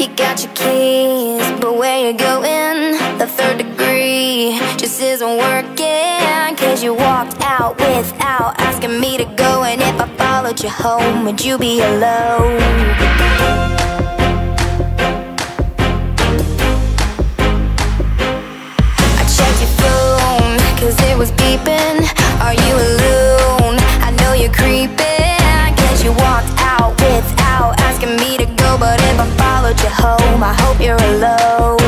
You got your keys, but where you going? The third degree just isn't working Cause you walked out without asking me to go And if I followed you home, would you be alone? home. I hope you're alone.